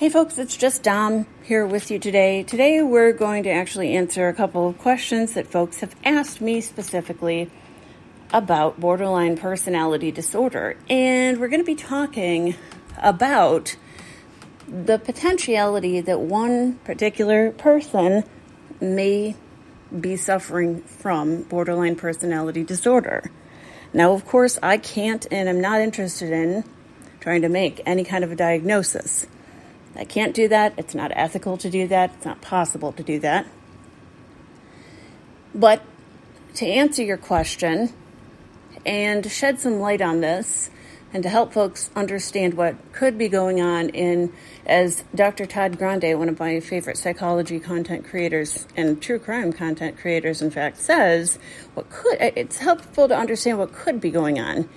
Hey folks, it's just Dom here with you today. Today we're going to actually answer a couple of questions that folks have asked me specifically about borderline personality disorder. And we're going to be talking about the potentiality that one particular person may be suffering from borderline personality disorder. Now, of course, I can't and I'm not interested in trying to make any kind of a diagnosis. I can't do that. It's not ethical to do that. It's not possible to do that. But to answer your question and shed some light on this and to help folks understand what could be going on in, as Dr. Todd Grande, one of my favorite psychology content creators and true crime content creators, in fact, says, what could, it's helpful to understand what could be going on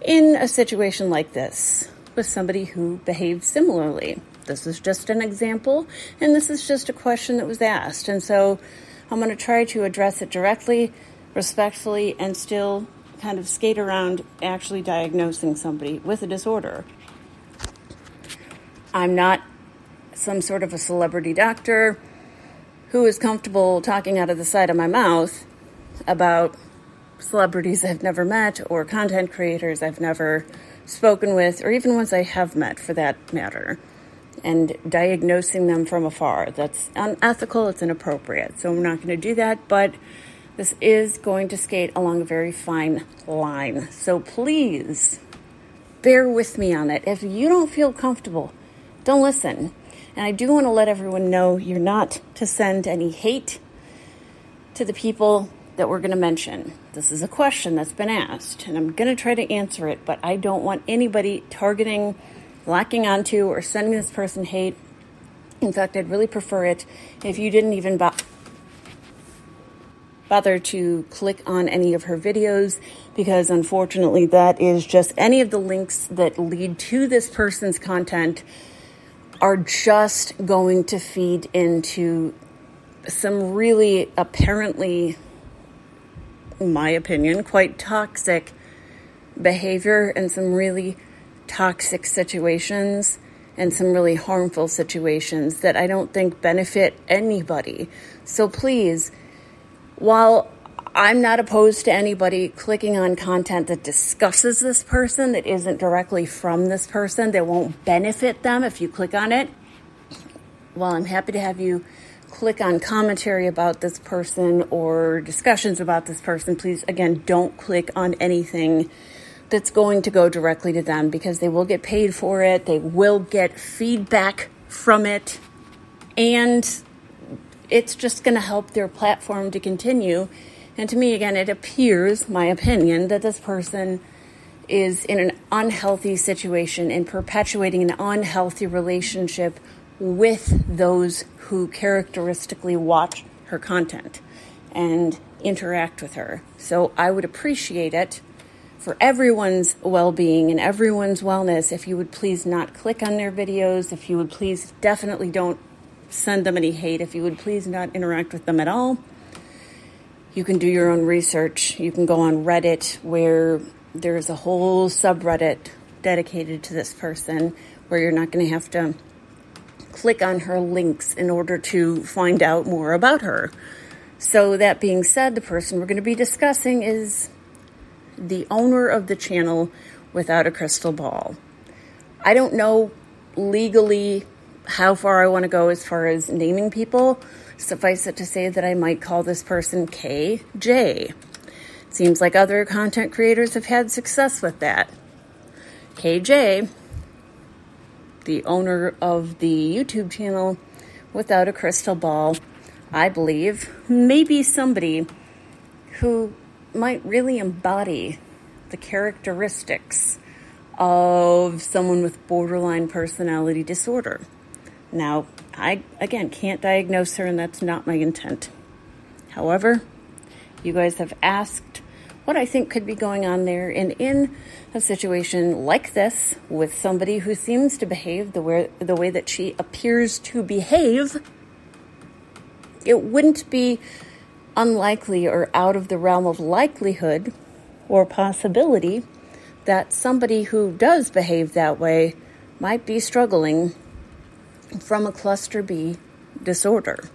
in a situation like this with somebody who behaves similarly. This is just an example, and this is just a question that was asked. And so I'm going to try to address it directly, respectfully, and still kind of skate around actually diagnosing somebody with a disorder. I'm not some sort of a celebrity doctor who is comfortable talking out of the side of my mouth about celebrities I've never met or content creators I've never spoken with, or even ones I have met for that matter and diagnosing them from afar. That's unethical, it's inappropriate. So I'm not going to do that, but this is going to skate along a very fine line. So please bear with me on it. If you don't feel comfortable, don't listen. And I do want to let everyone know you're not to send any hate to the people that we're going to mention. This is a question that's been asked, and I'm going to try to answer it, but I don't want anybody targeting locking onto or sending this person hate. In fact, I'd really prefer it if you didn't even bo- bother to click on any of her videos because unfortunately, that is just any of the links that lead to this person's content are just going to feed into some really apparently, in my opinion, quite toxic behavior and some really toxic situations and some really harmful situations that I don't think benefit anybody. So please, while I'm not opposed to anybody clicking on content that discusses this person that isn't directly from this person, that won't benefit them if you click on it. While I'm happy to have you click on commentary about this person or discussions about this person, please, again, don't click on anything that's going to go directly to them because they will get paid for it, they will get feedback from it, and it's just going to help their platform to continue. And to me, again, it appears, my opinion, that this person is in an unhealthy situation and perpetuating an unhealthy relationship with those who characteristically watch her content and interact with her. So I would appreciate it for everyone's well being and everyone's wellness, if you would please not click on their videos, if you would please definitely don't send them any hate, if you would please not interact with them at all. You can do your own research. You can go on Reddit where there's a whole subreddit dedicated to this person where you're not going to have to click on her links in order to find out more about her. So, that being said, the person we're going to be discussing is the owner of the channel without a crystal ball. I don't know legally how far I want to go as far as naming people. Suffice it to say that I might call this person KJ. Seems like other content creators have had success with that. KJ, the owner of the YouTube channel Without a Crystal Ball, I believe, may be somebody who might really embody the characteristics of someone with borderline personality disorder. Now, I again can't diagnose her, and that's not my intent. However, you guys have asked what I think could be going on there, and in a situation like this, with somebody who seems to behave the way, the way that she appears to behave, it wouldn't be unlikely or out of the realm of likelihood or possibility that somebody who does behave that way might be struggling from a cluster B disorder.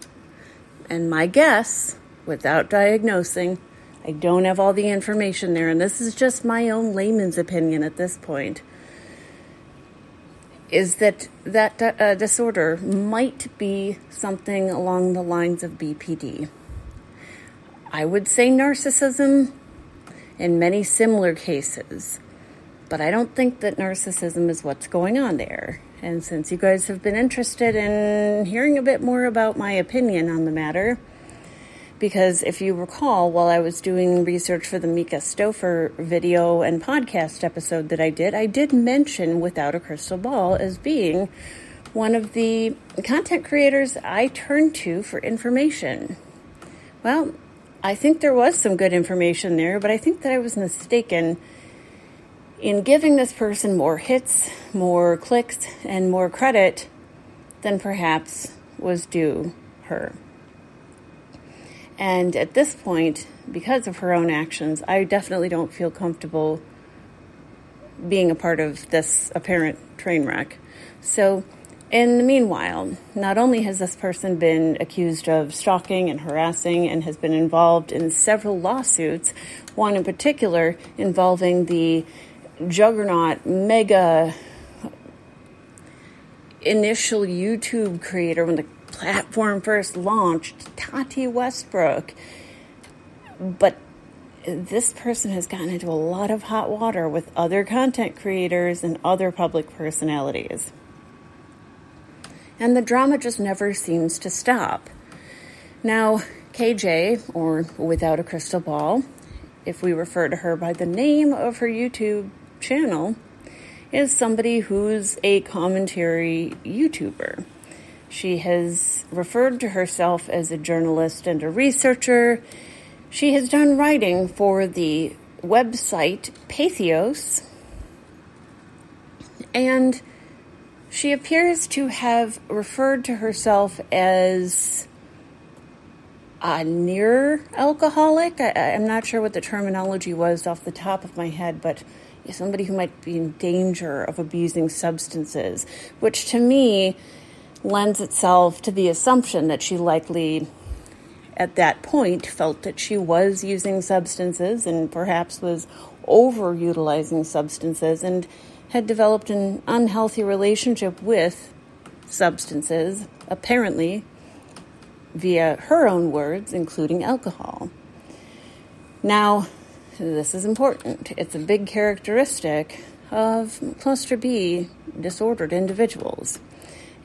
And my guess, without diagnosing, I don't have all the information there, and this is just my own layman's opinion at this point, is that that uh, disorder might be something along the lines of BPD. I would say narcissism in many similar cases, but I don't think that narcissism is what's going on there. And since you guys have been interested in hearing a bit more about my opinion on the matter, because if you recall, while I was doing research for the Myka Stauffer video and podcast episode that I did, I did mention Without a Crystal Ball as being one of the content creators I turned to for information. Well, I think there was some good information there, but I think that I was mistaken in giving this person more hits, more clicks, and more credit than perhaps was due her. And at this point, because of her own actions, I definitely don't feel comfortable being a part of this apparent train wreck. So, in the meanwhile, not only has this person been accused of stalking and harassing and has been involved in several lawsuits, one in particular involving the juggernaut mega initial YouTube creator when the platform first launched, Tati Westbrook. But this person has gotten into a lot of hot water with other content creators and other public personalities. And the drama just never seems to stop. Now, KJ, or Without a Crystal Ball, if we refer to her by the name of her YouTube channel, is somebody who's a commentary YouTuber. She has referred to herself as a journalist and a researcher. She has done writing for the website Patheos. And she appears to have referred to herself as a near alcoholic. I, am not sure what the terminology was off the top of my head, but somebody who might be in danger of abusing substances, which to me lends itself to the assumption that she likely, at that point, felt that she was using substances and perhaps was overutilizing substances and had developed an unhealthy relationship with substances, apparently via her own words, including alcohol. Now, this is important. It's a big characteristic of cluster B disordered individuals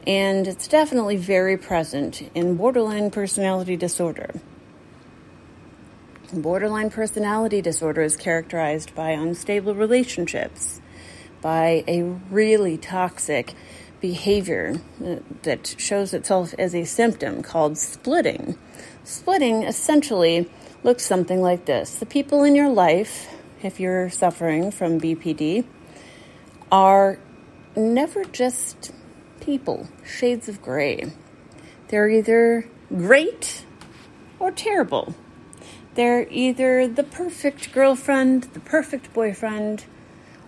and it's definitely very present in borderline personality disorder. Borderline personality disorder is characterized by unstable relationships, by a really toxic behavior that shows itself as a symptom called splitting. Splitting essentially looks something like this the people in your life, if you're suffering from BPD, are never just people, shades of gray. They're either great or terrible. They're either the perfect girlfriend, the perfect boyfriend,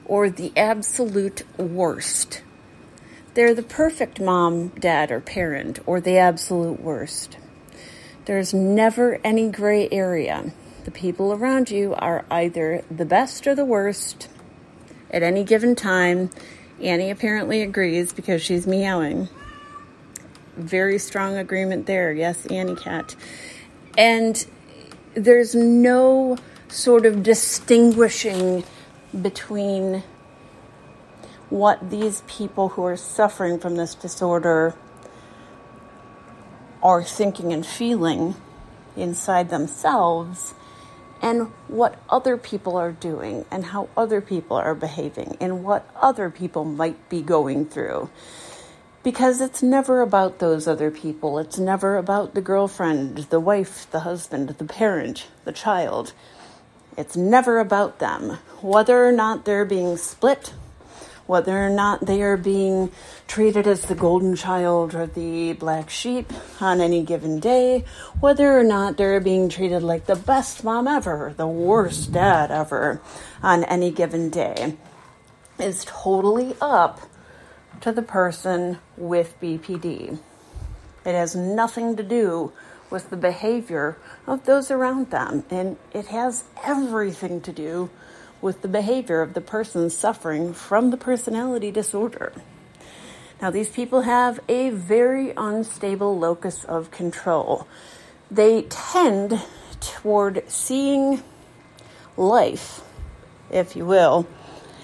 or the absolute worst. They're the perfect mom, dad, or parent, or the absolute worst. There's never any gray area. The people around you are either the best or the worst at any given time, Annie apparently agrees because she's meowing. Very strong agreement there. Yes, Annie cat. And there's no sort of distinguishing between what these people who are suffering from this disorder are thinking and feeling inside themselves and what other people are doing and how other people are behaving and what other people might be going through. Because it's never about those other people. It's never about the girlfriend, the wife, the husband, the parent, the child. It's never about them. Whether or not they're being split whether or not they are being treated as the golden child or the black sheep on any given day, whether or not they're being treated like the best mom ever, the worst dad ever on any given day, is totally up to the person with BPD. It has nothing to do with the behavior of those around them, and it has everything to do with the behavior of the person suffering from the personality disorder. Now, these people have a very unstable locus of control. They tend toward seeing life, if you will,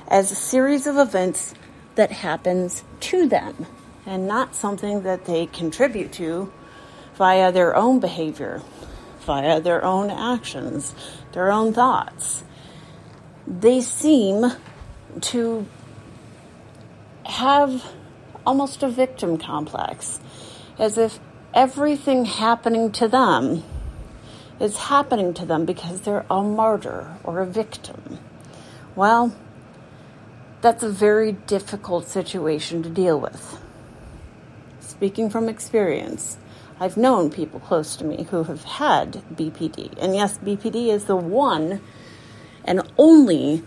as a series of events that happens to them and not something that they contribute to via their own behavior, via their own actions, their own thoughts. They seem to have almost a victim complex, as if everything happening to them is happening to them because they're a martyr or a victim. Well, that's a very difficult situation to deal with. Speaking from experience, I've known people close to me who have had BPD. And yes, BPD is the one and only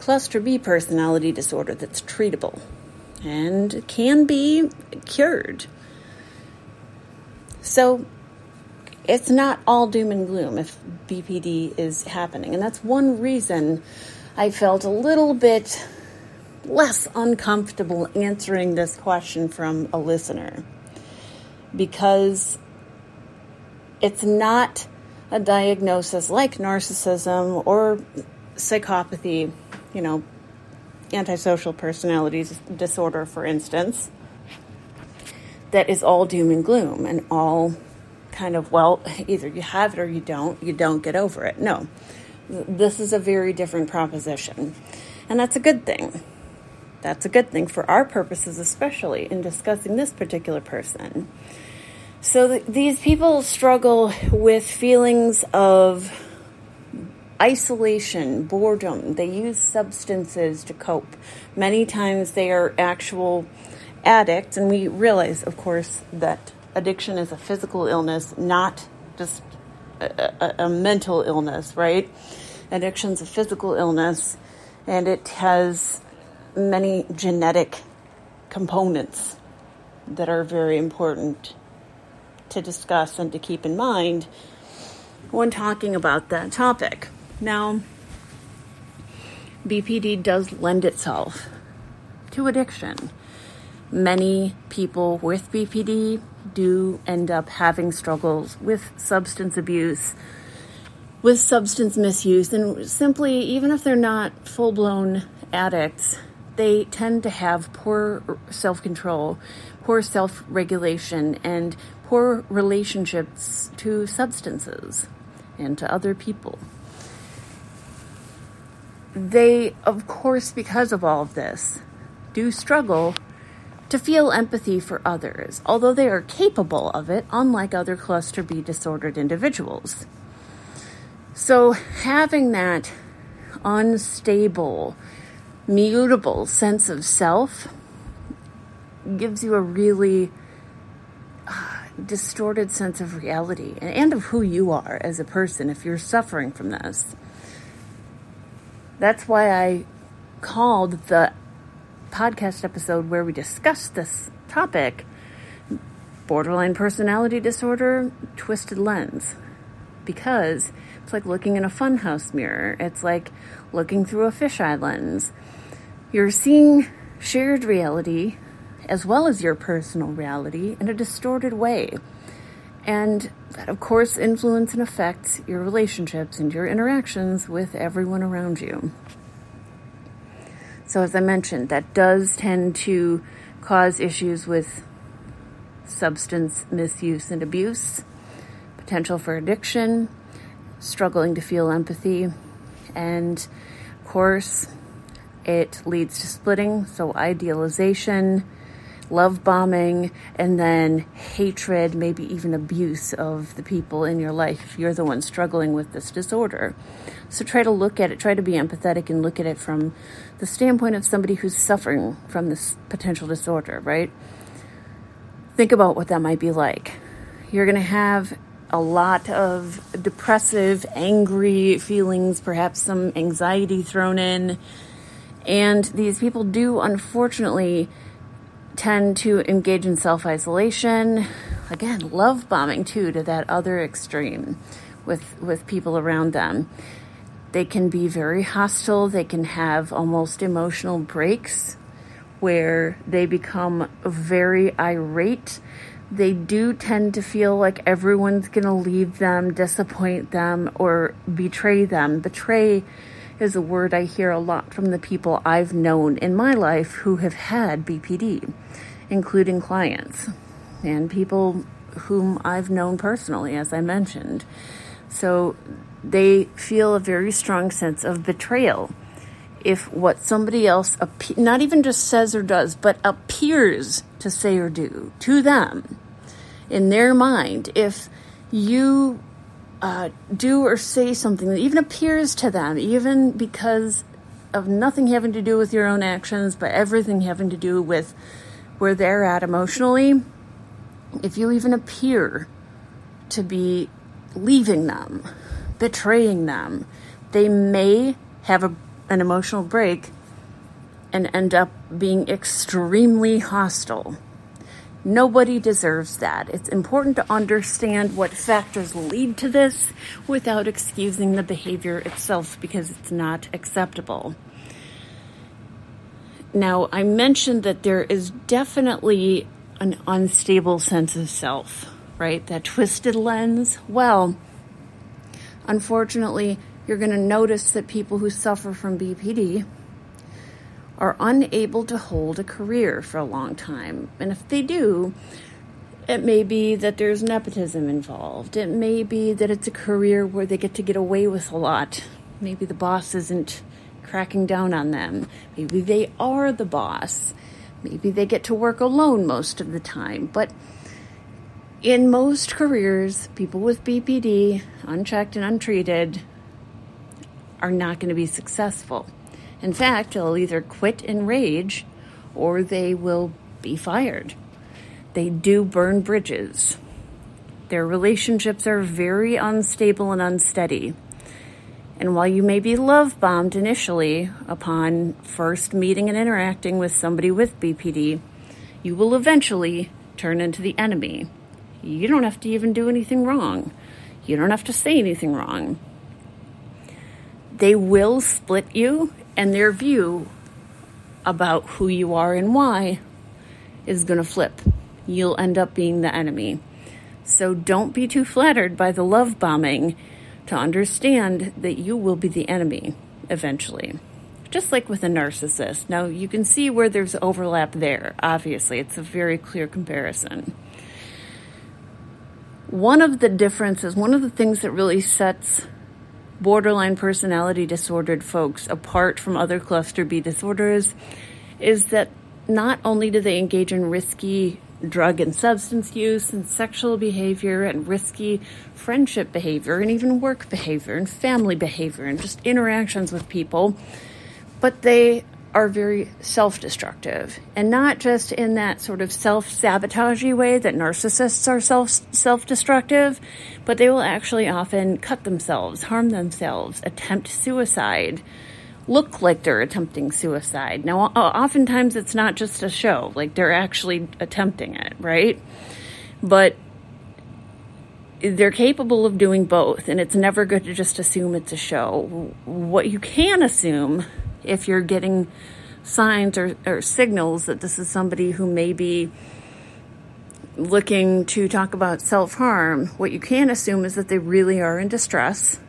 cluster B personality disorder that's treatable and can be cured. So it's not all doom and gloom if BPD is happening. And that's one reason I felt a little bit less uncomfortable answering this question from a listener because it's not a diagnosis like narcissism or psychopathy, you know, antisocial personality disorder, for instance, that is all doom and gloom and all kind of, well, either you have it or you don't, you don't get over it. No, this is a very different proposition. And that's a good thing. That's a good thing for our purposes, especially in discussing this particular person. So th- these people struggle with feelings of isolation, boredom. They use substances to cope. Many times they are actual addicts, and we realize, of course, that addiction is a physical illness, not just a, a, a mental illness, right? Addiction is a physical illness, and it has many genetic components that are very important to discuss and to keep in mind when talking about that topic. Now, BPD does lend itself to addiction. Many people with BPD do end up having struggles with substance abuse, with substance misuse, and simply, even if they're not full blown addicts, they tend to have poor self control, poor self regulation, and poor relationships to substances and to other people. They, of course, because of all of this, do struggle to feel empathy for others, although they are capable of it, unlike other cluster B disordered individuals. So, having that unstable, mutable sense of self gives you a really distorted sense of reality and of who you are as a person if you're suffering from this. That's why I called the podcast episode where we discussed this topic borderline personality disorder, twisted lens. Because it's like looking in a funhouse mirror, it's like looking through a fisheye lens. You're seeing shared reality as well as your personal reality in a distorted way. And that, of course, influence and affects your relationships and your interactions with everyone around you. So, as I mentioned, that does tend to cause issues with substance misuse and abuse, potential for addiction, struggling to feel empathy, and of course, it leads to splitting, so idealization, love bombing, and then hatred, maybe even abuse of the people in your life if you're the one struggling with this disorder. So try to look at it, try to be empathetic and look at it from the standpoint of somebody who's suffering from this potential disorder, right? Think about what that might be like. You're going to have a lot of depressive, angry feelings, perhaps some anxiety thrown in and these people do, unfortunately, tend to engage in self isolation. Again, love bombing too to that other extreme with, with people around them. They can be very hostile. They can have almost emotional breaks where they become very irate. They do tend to feel like everyone's going to leave them, disappoint them, or betray them. Betray is a word I hear a lot from the people I've known in my life who have had BPD, including clients and people whom I've known personally, as I mentioned. So they feel a very strong sense of betrayal if what somebody else, not even just says or does, but appears to say or do to them in their mind, if you uh, do or say something that even appears to them, even because of nothing having to do with your own actions, but everything having to do with where they're at emotionally, if you even appear to be leaving them, betraying them, they may have a, an emotional break and end up being extremely hostile Nobody deserves that. It's important to understand what factors lead to this without excusing the behavior itself because it's not acceptable. Now, I mentioned that there is definitely an unstable sense of self, right? That twisted lens. Well, unfortunately, you're going to notice that people who suffer from BPD are unable to hold a career for a long time. And if they do, it may be that there's nepotism involved. It may be that it's a career where they get to get away with a lot. Maybe the boss isn't cracking down on them. Maybe they are the boss. Maybe they get to work alone most of the time. But in most careers, people with BPD, unchecked and untreated, are not going to be successful. In fact, they'll either quit in rage or they will be fired. They do burn bridges. Their relationships are very unstable and unsteady. And while you may be love bombed initially upon first meeting and interacting with somebody with BPD, you will eventually turn into the enemy. You don't have to even do anything wrong. You don't have to say anything wrong. They will split you and their view about who you are and why is going to flip. You'll end up being the enemy. So don't be too flattered by the love bombing to understand that you will be the enemy eventually. Just like with a narcissist. Now, you can see where there's overlap there. Obviously, it's a very clear comparison. One of the differences, one of the things that really sets borderline personality disordered folks apart from other cluster B disorders is that not only do they engage in risky drug and substance use and sexual behavior and risky friendship behavior and even work behavior and family behavior and just interactions with people, but they are very self destructive and not just in that sort of self sabotagey way that narcissists are self self destructive, but they will actually often cut themselves, harm themselves, attempt suicide, look like they're attempting suicide. Now, oftentimes it's not just a show, like they're actually attempting it, right? But they're capable of doing both, and it's never good to just assume it's a show. What you can assume if you're getting signs or, or signals that this is somebody who may be looking to talk about self harm, what you can assume is that they really are in distress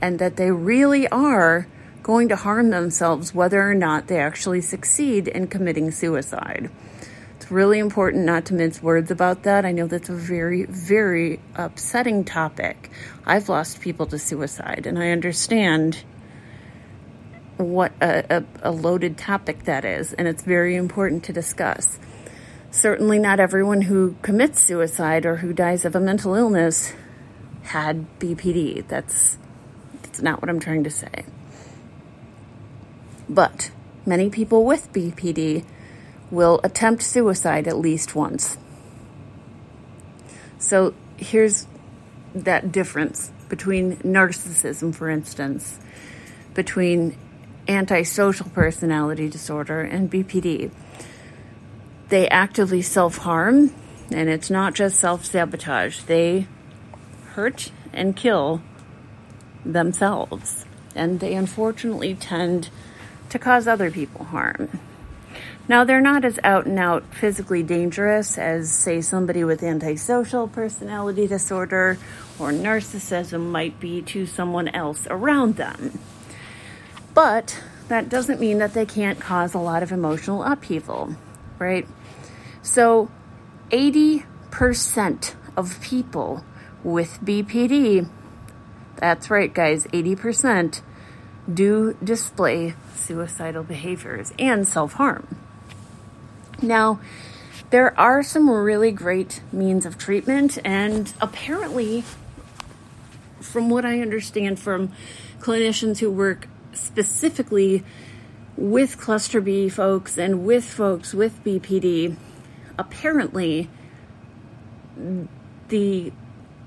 and that they really are going to harm themselves whether or not they actually succeed in committing suicide. It's really important not to mince words about that. I know that's a very, very upsetting topic. I've lost people to suicide, and I understand what a, a, a loaded topic that is, and it's very important to discuss. Certainly, not everyone who commits suicide or who dies of a mental illness had BPD. That's, that's not what I'm trying to say. But many people with BPD will attempt suicide at least once. So here's that difference between narcissism, for instance, between antisocial personality disorder and BPD. they actively self harm, and it's not just self sabotage. They hurt and kill themselves, and they unfortunately tend to cause other people harm. Now, they're not as out and out physically dangerous as, say, somebody with antisocial personality disorder or narcissism might be to someone else around them. But that doesn't mean that they can't cause a lot of emotional upheaval, right? So, 80% of people with BPD, that's right, guys, 80% do display suicidal behaviors and self harm. Now, there are some really great means of treatment, and apparently, from what I understand from clinicians who work specifically with cluster B folks and with folks with BPD, apparently the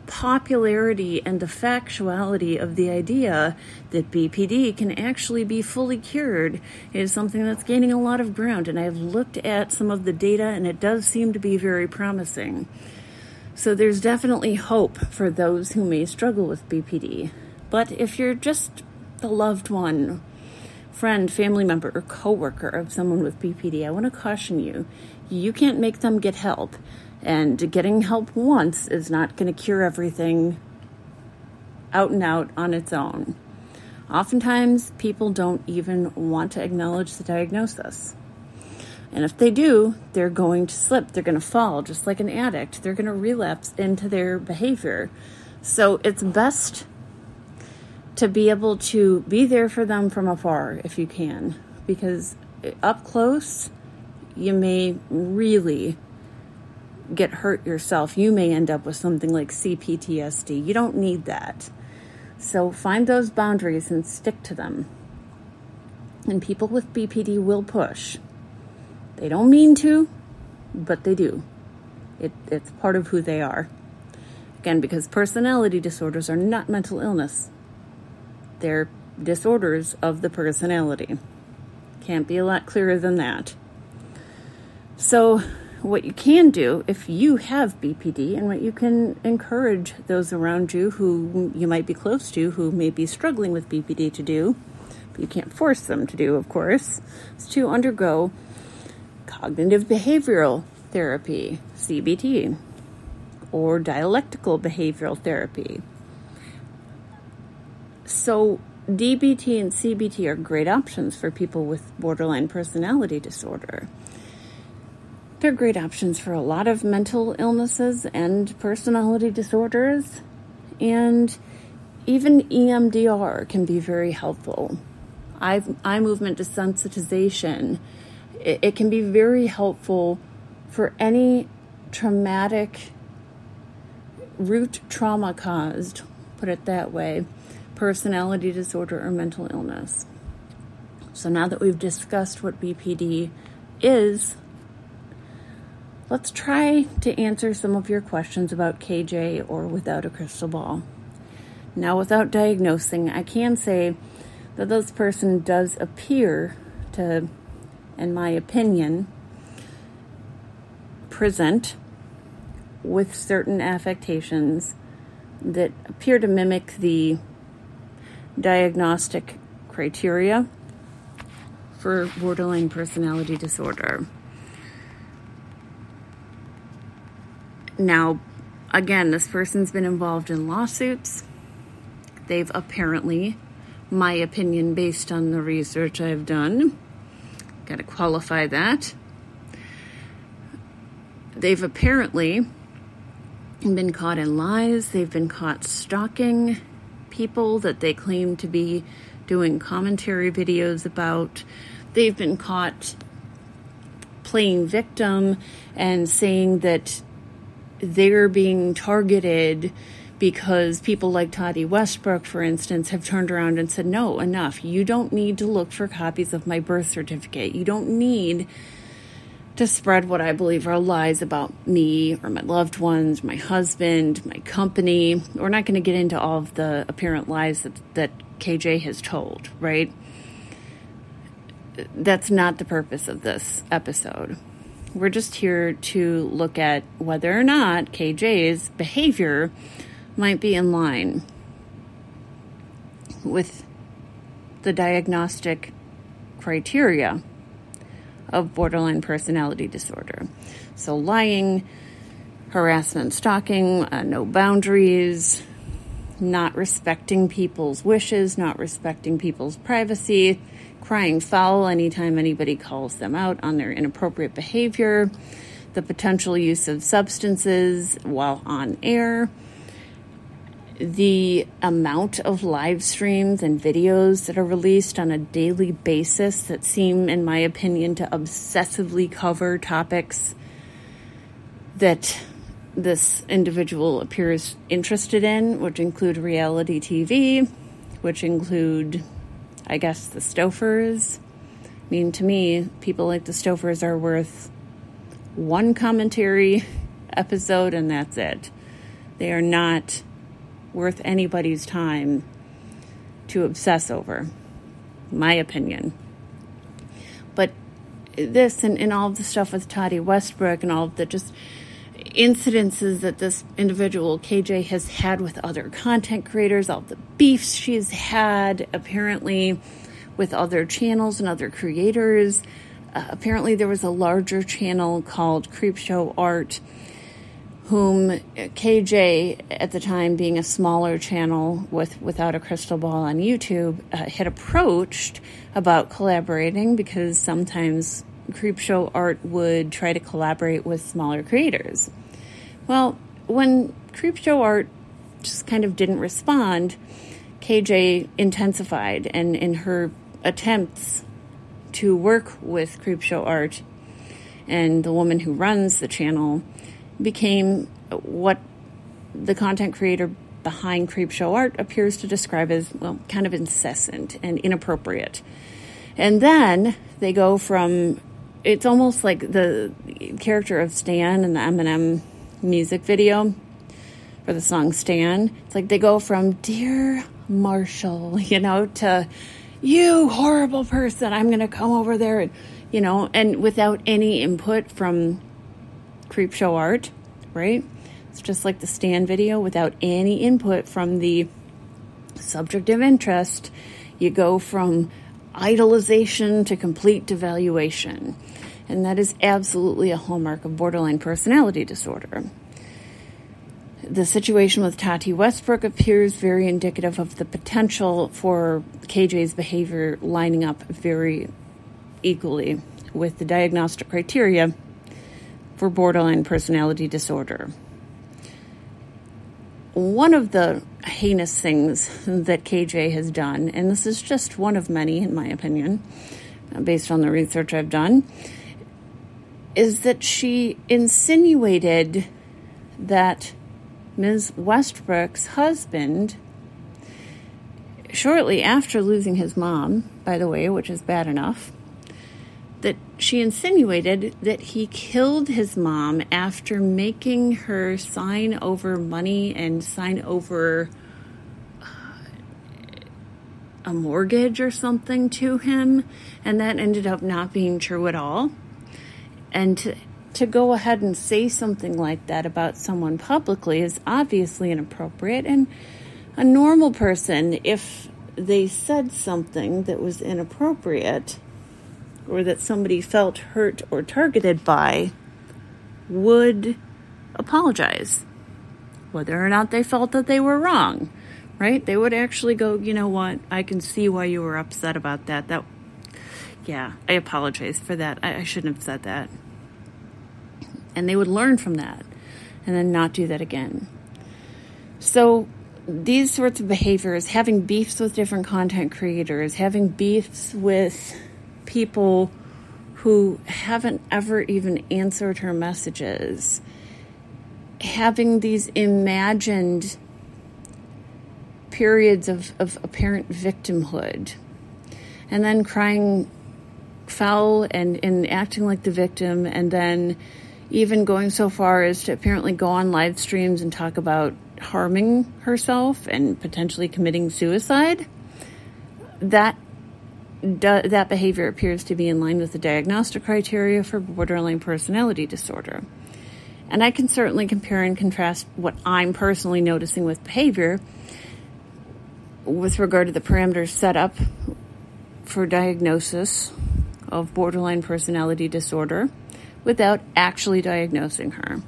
popularity and the factuality of the idea that BPD can actually be fully cured is something that's gaining a lot of ground. And I've looked at some of the data, and it does seem to be very promising. So there's definitely hope for those who may struggle with BPD. But if you're just the loved one, friend, family member, or coworker of someone with BPD, I want to caution you you can't make them get help. And getting help once is not going to cure everything out and out on its own. Oftentimes, people don't even want to acknowledge the diagnosis. And if they do, they're going to slip, they're going to fall, just like an addict. They're going to relapse into their behavior. So it's best to be able to be there for them from afar if you can, because up close, you may really get hurt yourself. You may end up with something like CPTSD. You don't need that. So find those boundaries and stick to them. And people with BPD will push. They don't mean to, but they do. It, it's part of who they are. Again, because personality disorders are not mental illness, they're disorders of the personality. Can't be a lot clearer than that. So, what you can do if you have BPD and what you can encourage those around you who you might be close to who may be struggling with BPD to do, but you can't force them to do, of course, is to undergo cognitive behavioral therapy, CBT, or dialectical behavioral therapy. So, DBT and CBT are great options for people with borderline personality disorder. They're great options for a lot of mental illnesses and personality disorders. And even EMDR can be very helpful. Eye, eye movement desensitization, it, it can be very helpful for any traumatic, root trauma caused, put it that way, personality disorder or mental illness. So now that we've discussed what BPD is, Let's try to answer some of your questions about KJ or without a crystal ball. Now, without diagnosing, I can say that this person does appear to, in my opinion, present with certain affectations that appear to mimic the diagnostic criteria for borderline personality disorder. Now, again, this person's been involved in lawsuits. They've apparently, my opinion based on the research I've done, got to qualify that. They've apparently been caught in lies. They've been caught stalking people that they claim to be doing commentary videos about. They've been caught playing victim and saying that they're being targeted because people like Tati Westbrook, for instance, have turned around and said, no, enough. You don't need to look for copies of my birth certificate. You don't need to spread what I believe are lies about me or my loved ones, my husband, my company. We're not going to get into all of the apparent lies that, that KJ has told, right? That's not the purpose of this episode. We're just here to look at whether or not KJ's behavior might be in line with the diagnostic criteria of borderline personality disorder. So, lying, harassment, stalking, uh, no boundaries, not respecting people's wishes, not respecting people's privacy, crying foul anytime anybody calls them out on their inappropriate behavior, the potential use of substances while on air, the amount of live streams and videos that are released on a daily basis that seem, in my opinion, to obsessively cover topics that this individual appears interested in, which include reality TV, which include, I guess, the Stauffers. I mean, to me, people like the Stauffers are worth one commentary episode and that's it. They are not worth anybody's time to obsess over, my opinion. But this and, and all of the stuff with Tati Westbrook and all of the just incidences that this individual KJ has had with other content creators, all the beefs she's had apparently with other channels and other creators. Uh, apparently, there was a larger channel called Creepshow Art, whom KJ, at the time being a smaller channel with without a crystal ball on YouTube, uh, had approached about collaborating because sometimes Creepshow Art would try to collaborate with smaller creators. Well, when Creepshow Art just kind of didn't respond, KJ intensified, and in her attempts to work with Creepshow Art and the woman who runs the channel became what the content creator behind Creepshow Art appears to describe as, well, kind of incessant and inappropriate. And then they go from it's almost like the character of Stan in the Eminem music video for the song Stan. It's like they go from Dear Marshall, you know, to you horrible person, I'm going to come over there and, you know, and without any input from Creepshow Art, right? It's just like the Stan video without any input from the subject of interest. You go from idolization to complete devaluation and that is absolutely a hallmark of borderline personality disorder. The situation with Tati Westbrook appears very indicative of the potential for KJ's behavior lining up very equally with the diagnostic criteria for borderline personality disorder. One of the heinous things that KJ has done, and this is just one of many in my opinion, uh, based on the research I've done, is that she insinuated that Ms. Westbrook's husband, shortly after losing his mom, by the way, which is bad enough, that she insinuated that he killed his mom after making her sign over money and sign over uh, a mortgage or something to him, and that ended up not being true at all. And to, to go ahead and say something like that about someone publicly is obviously inappropriate. And a normal person, if they said something that was inappropriate or that somebody felt hurt or targeted by, would apologize, whether or not they felt that they were wrong, right? They would actually go, you know what, I can see why you were upset about that. That, yeah, I apologize for that. I, I shouldn't have said that and they would learn from that and then not do that again. So, these sorts of behaviors, having beefs with different content creators, having beefs with people who haven't ever even answered her messages, having these imagined periods of, of apparent victimhood, and then crying foul and, and acting like the victim, and then even going so far as to apparently go on live streams and talk about harming herself and potentially committing suicide. That do, that behavior appears to be in line with the diagnostic criteria for borderline personality disorder. And I can certainly compare and contrast what I'm personally noticing with behavior with regard to the parameters set up for diagnosis of borderline personality disorder without actually diagnosing her.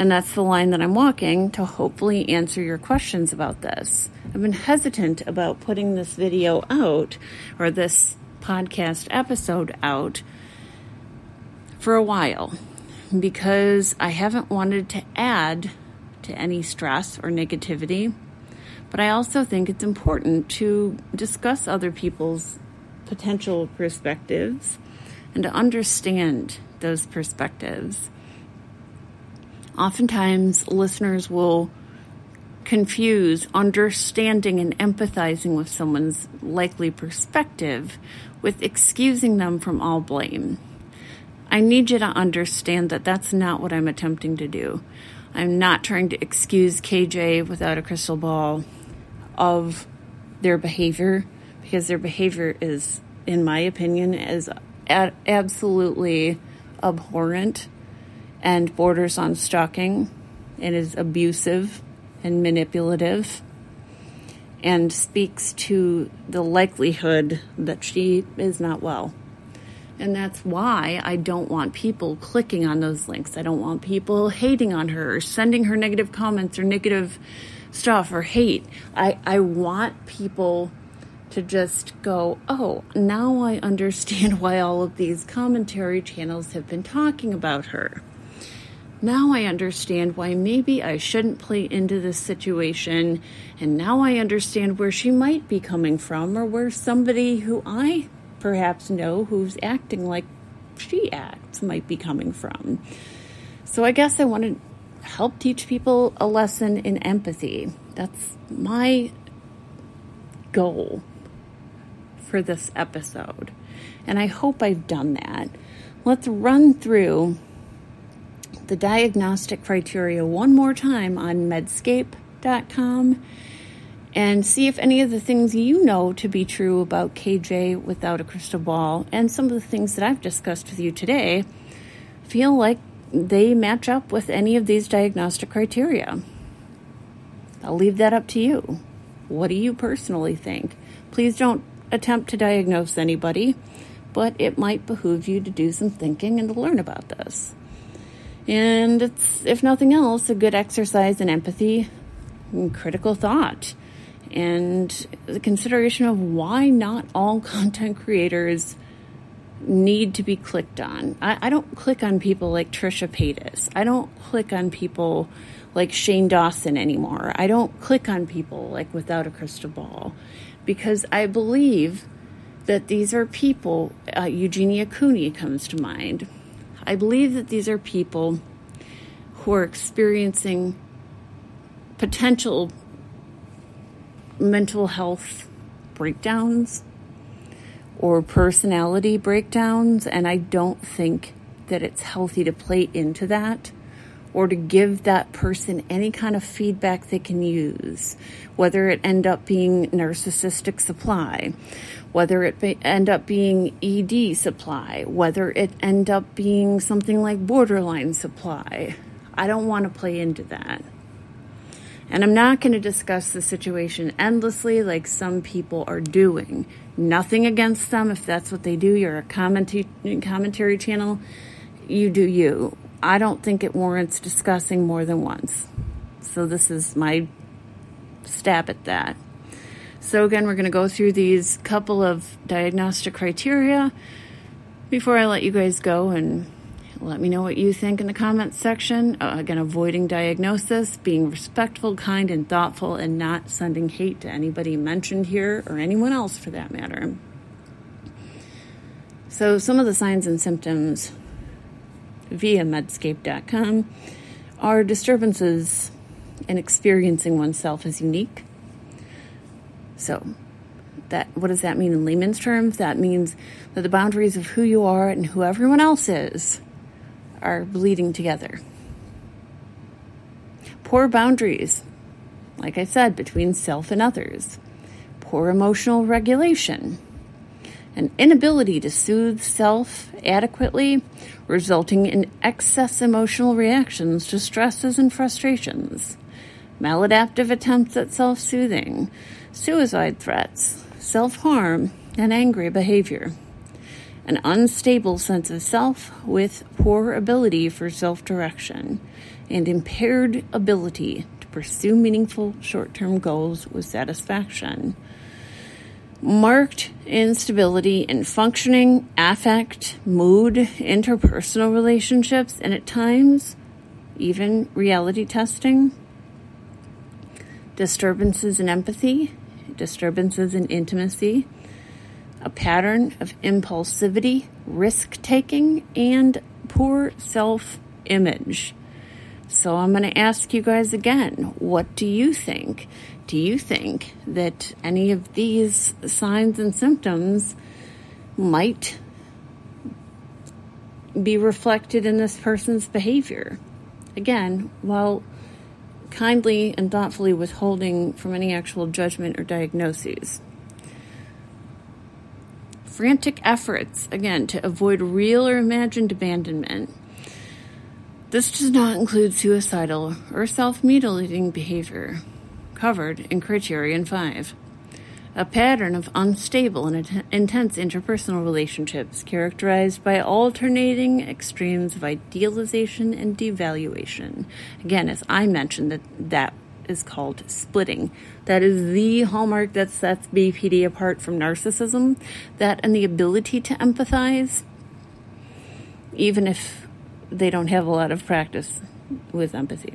And that's the line that I'm walking to hopefully answer your questions about this. I've been hesitant about putting this video out or this podcast episode out for a while because I haven't wanted to add to any stress or negativity. But I also think it's important to discuss other people's potential perspectives and to understand those perspectives. Oftentimes, listeners will confuse understanding and empathizing with someone's likely perspective with excusing them from all blame. I need you to understand that that's not what I'm attempting to do. I'm not trying to excuse KJ without a crystal ball of their behavior because their behavior is, in my opinion, is absolutely abhorrent and borders on stalking. It is abusive and manipulative and speaks to the likelihood that she is not well. And that's why I don't want people clicking on those links. I don't want people hating on her or sending her negative comments or negative stuff or hate. I, I want people to just go, oh, now I understand why all of these commentary channels have been talking about her. Now I understand why maybe I shouldn't play into this situation, and now I understand where she might be coming from, or where somebody who I perhaps know who's acting like she acts might be coming from. So I guess I want to help teach people a lesson in empathy. That's my goal for this episode. And I hope I've done that. Let's run through the diagnostic criteria one more time on medscape.com and see if any of the things you know to be true about KJ without a crystal ball and some of the things that I've discussed with you today feel like they match up with any of these diagnostic criteria. I'll leave that up to you. What do you personally think? Please don't attempt to diagnose anybody, but it might behoove you to do some thinking and to learn about this. And it's, if nothing else, a good exercise in empathy and critical thought and the consideration of why not all content creators need to be clicked on. I, I, don't click on people like Trisha Paytas. I don't click on people like Shane Dawson anymore. I don't click on people like Without a Crystal Ball because I believe that these are people, uh, Eugenia Cooney comes to mind. I believe that these are people who are experiencing potential mental health breakdowns or personality breakdowns, and I don't think that it's healthy to play into that or to give that person any kind of feedback they can use, whether it end up being narcissistic supply, whether it be, end up being ED supply, whether it end up being something like borderline supply. I don't want to play into that. And I'm not going to discuss the situation endlessly like some people are doing. Nothing against them. If that's what they do, you're a commentary, commentary channel, you do you. I don't think it warrants discussing more than once. So this is my stab at that. So again, we're going to go through these couple of diagnostic criteria before I let you guys go and let me know what you think in the comments section. Uh, again, avoiding diagnosis, being respectful, kind, and thoughtful, and not sending hate to anybody mentioned here or anyone else for that matter. So, some of the signs and symptoms via medscape.com are disturbances in experiencing oneself as unique. So, that what does that mean in layman's terms? That means that the boundaries of who you are and who everyone else is are bleeding together. Poor boundaries, like I said, between self and others. Poor emotional regulation. An inability to soothe self adequately, resulting in excess emotional reactions to stresses and frustrations, maladaptive attempts at self soothing, suicide threats, self harm, and angry behavior. An unstable sense of self with poor ability for self direction and impaired ability to pursue meaningful short term goals with satisfaction marked instability in functioning, affect, mood, interpersonal relationships, and at times, even reality testing, disturbances in empathy, disturbances in intimacy, a pattern of impulsivity, risk taking, and poor self image. So I'm going to ask you guys again what do you think? Do you think that any of these signs and symptoms might be reflected in this person's behavior? Again, while kindly and thoughtfully withholding from any actual judgment or diagnoses. Frantic efforts, again, to avoid real or imagined abandonment. This does not include suicidal or self mutilating behavior covered in Criterion 5. A pattern of unstable and intense interpersonal relationships characterized by alternating extremes of idealization and devaluation. Again, as I mentioned, that that is called splitting. That is the hallmark that sets BPD apart from narcissism. That and the ability to empathize, even if they don't have a lot of practice with empathy.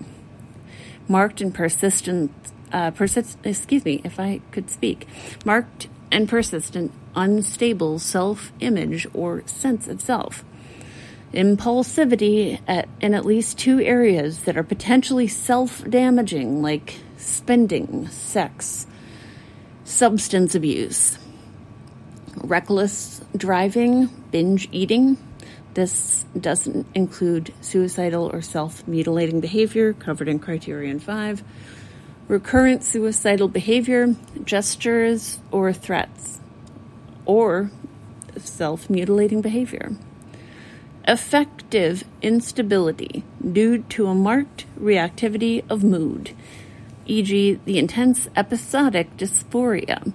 Marked and persistent uh, persist, excuse me, if I could speak, marked and persistent, unstable self image or sense of self. Impulsivity at, in at least two areas that are potentially self damaging, like spending, sex, substance abuse, reckless driving, binge eating. This doesn't include suicidal or self mutilating behavior covered in Criterion 5 recurrent suicidal behavior, gestures, or threats, or self mutilating behavior. Affective instability due to a marked reactivity of mood, e.g., the intense episodic dysphoria.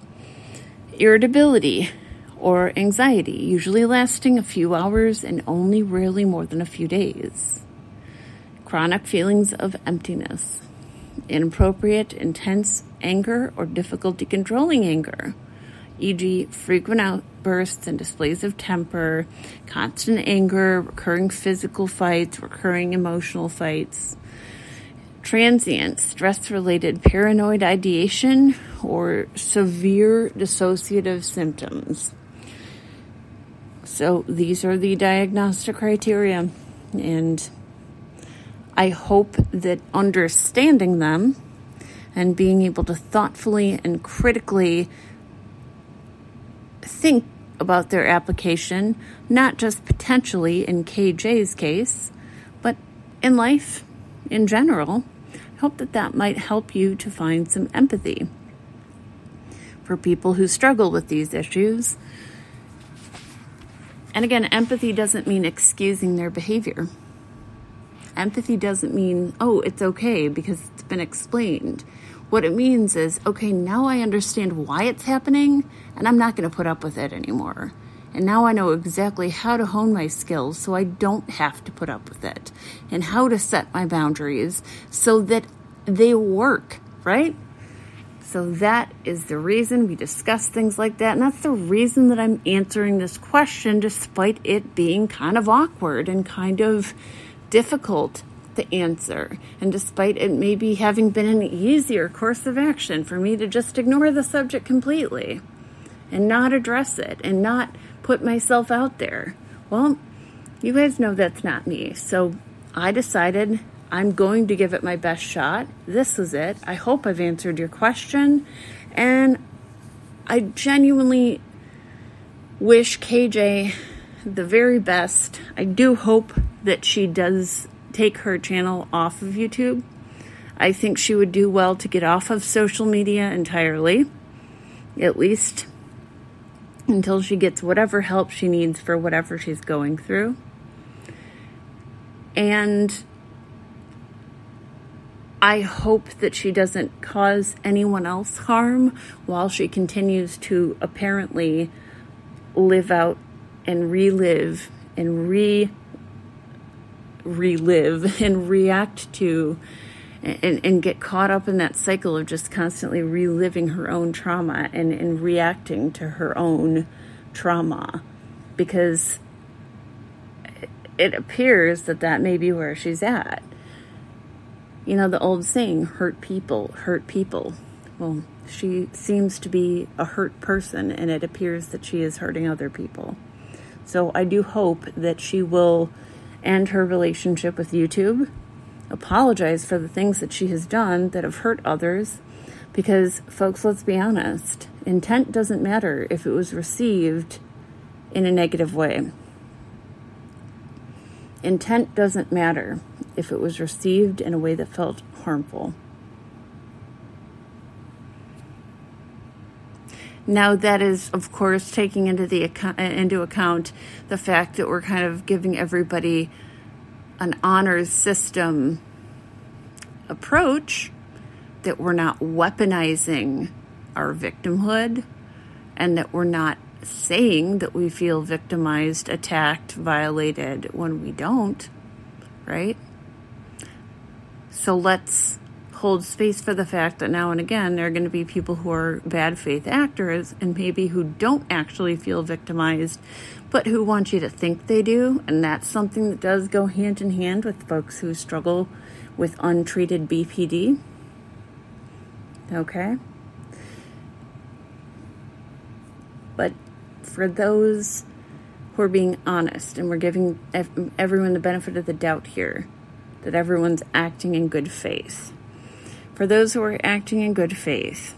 Irritability or anxiety, usually lasting a few hours and only rarely more than a few days. Chronic feelings of emptiness inappropriate, intense anger, or difficulty controlling anger, e.g., frequent outbursts and displays of temper, constant anger, recurring physical fights, recurring emotional fights, transient stress related paranoid ideation, or severe dissociative symptoms. So, these are the diagnostic criteria, and I hope that understanding them and being able to thoughtfully and critically think about their application, not just potentially in KJ's case, but in life in general, I hope that that might help you to find some empathy for people who struggle with these issues. And again, empathy doesn't mean excusing their behavior. Empathy doesn't mean, oh, it's okay because it's been explained. What it means is, okay, now I understand why it's happening and I'm not going to put up with it anymore. And now I know exactly how to hone my skills so I don't have to put up with it and how to set my boundaries so that they work, right? So that is the reason we discuss things like that. And that's the reason that I'm answering this question despite it being kind of awkward and kind of difficult to answer. And despite it maybe having been an easier course of action for me to just ignore the subject completely and not address it and not put myself out there. Well, you guys know that's not me. So I decided I'm going to give it my best shot. This was it. I hope I've answered your question. And I genuinely wish KJ the very best. I do hope that she does take her channel off of YouTube. I think she would do well to get off of social media entirely, at least until she gets whatever help she needs for whatever she's going through. And I hope that she doesn't cause anyone else harm while she continues to apparently live out and relive and re relive and react to and, and get caught up in that cycle of just constantly reliving her own trauma and, and reacting to her own trauma because it appears that that may be where she's at. You know, the old saying, hurt people, hurt people. Well, she seems to be a hurt person, and it appears that she is hurting other people. So I do hope that she will end her relationship with YouTube apologize for the things that she has done that have hurt others. Because, folks, let's be honest, intent doesn't matter if it was received in a negative way. Intent doesn't matter if it was received in a way that felt harmful. Now, that is, of course, taking into the uh, into account the fact that we're kind of giving everybody an honors system approach, that we're not weaponizing our victimhood, and that we're not saying that we feel victimized, attacked, violated when we don't, right? So let's hold space for the fact that now and again there are going to be people who are bad faith actors and maybe who don't actually feel victimized, but who want you to think they do. And that's something that does go hand in hand with folks who struggle with untreated BPD. Okay? But for those who are being honest and we're giving everyone the benefit of the doubt here, that everyone's acting in good faith. For those who are acting in good faith,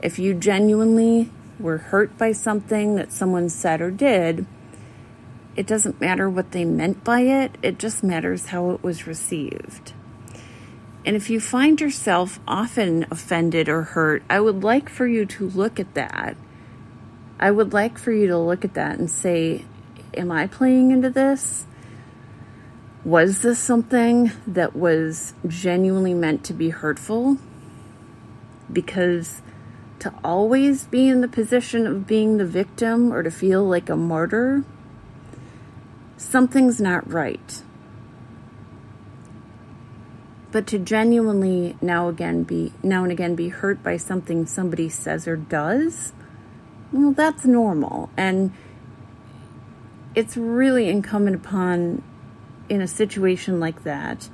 if you genuinely were hurt by something that someone said or did, it doesn't matter what they meant by it, it just matters how it was received. And if you find yourself often offended or hurt, I would like for you to look at that. I would like for you to look at that and say, Am I playing into this? Was this something that was genuinely meant to be hurtful? Because to always be in the position of being the victim or to feel like a martyr, something's not right. But to genuinely now again be now and again be hurt by something somebody says or does, well, that's normal. And it's really incumbent upon in a situation like that,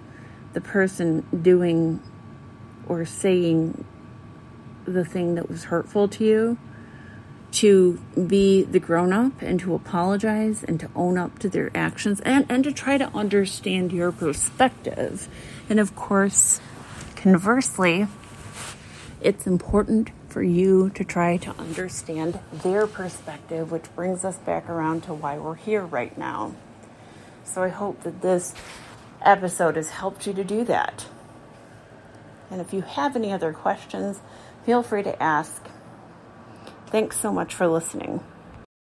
the person doing or saying the thing that was hurtful to you to be the grown up and to apologize and to own up to their actions and, and to try to understand your perspective. And of course, conversely, it's important for you to try to understand their perspective, which brings us back around to why we're here right now. So I hope that this episode has helped you to do that. And if you have any other questions, feel free to ask. Thanks so much for listening.